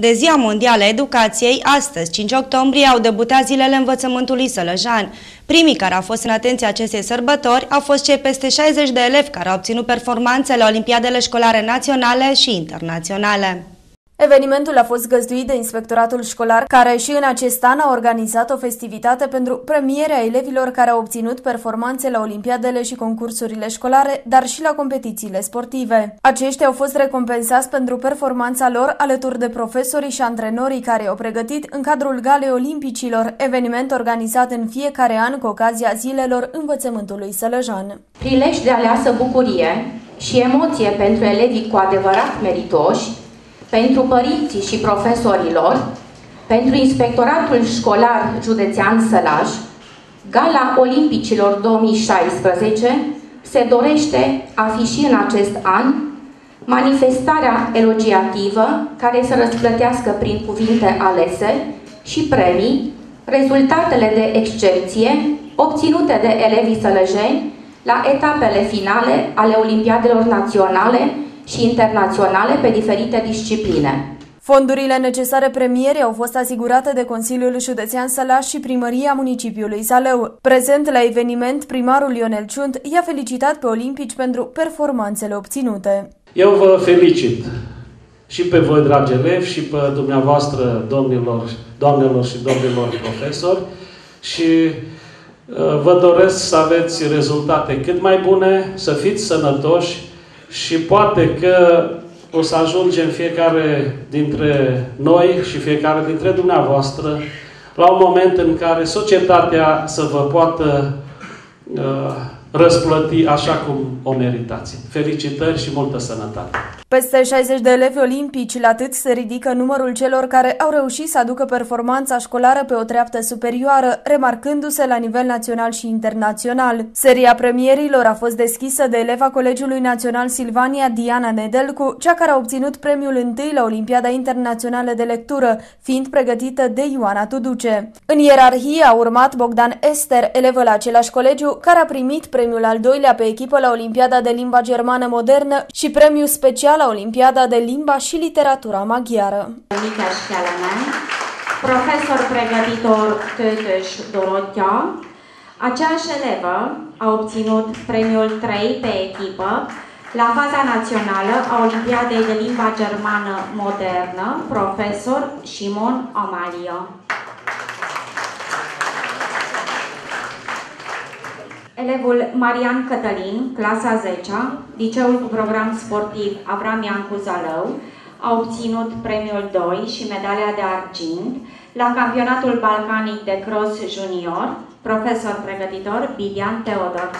De Ziua Mondială a Educației, astăzi, 5 octombrie, au debutat zilele învățământului Sălăjan. Primii care au fost în atenția acestei sărbători au fost cei peste 60 de elevi care au obținut performanțe la Olimpiadele Școlare Naționale și Internaționale. Evenimentul a fost găzduit de Inspectoratul Școlar, care și în acest an a organizat o festivitate pentru premierea elevilor care au obținut performanțe la olimpiadele și concursurile școlare, dar și la competițiile sportive. Aceștia au fost recompensați pentru performanța lor alături de profesorii și antrenorii care au pregătit în cadrul Galei Olimpicilor, eveniment organizat în fiecare an cu ocazia zilelor învățământului Sălăjan. Prilej de aleasă bucurie și emoție pentru elevii cu adevărat meritoși, pentru părinții și profesorilor, pentru Inspectoratul Școlar Județean Sălaj, Gala Olimpicilor 2016 se dorește a fi și în acest an manifestarea elogiativă care să răsplătească prin cuvinte alese și premii rezultatele de excepție obținute de elevii sălăjeni la etapele finale ale Olimpiadelor Naționale și internaționale pe diferite discipline. Fondurile necesare premierii au fost asigurate de Consiliul Județean Sălaș și Primăria Municipiului Zalău. Prezent la eveniment, primarul Ionel Ciunt i-a felicitat pe olimpici pentru performanțele obținute. Eu vă felicit și pe voi, dragi elevi, și pe dumneavoastră, domnilor, doamnelor și domnilor profesori și uh, vă doresc să aveți rezultate cât mai bune, să fiți sănătoși și poate că o să ajungem fiecare dintre noi și fiecare dintre dumneavoastră la un moment în care societatea să vă poată uh, răsplăti așa cum o meritați. Felicitări și multă sănătate! Peste 60 de elevi olimpici, la atât se ridică numărul celor care au reușit să aducă performanța școlară pe o treaptă superioară, remarcându-se la nivel național și internațional. Seria premierilor a fost deschisă de eleva Colegiului Național Silvania Diana Nedelcu, cea care a obținut premiul întâi la Olimpiada Internațională de Lectură, fiind pregătită de Ioana Tuduce. În ierarhie a urmat Bogdan Ester, elevă la același colegiu, care a primit premiul al doilea pe echipă la Olimpiada de Limba Germană Modernă și premiul special la Olimpiada de Limba și Literatura Maghiară. profesor pregătitor Tătăș Dorotea, aceeași elevă a obținut premiul 3 pe echipă la faza națională a Olimpiadei de Limba Germană Modernă, profesor Simon Amalia. Elevul Marian Cătălin, clasa 10 liceul cu program sportiv Avram Iancu Zalău, a obținut premiul 2 și medalia de argint la campionatul balcanic de cross junior, profesor pregătitor Bibian Teodor.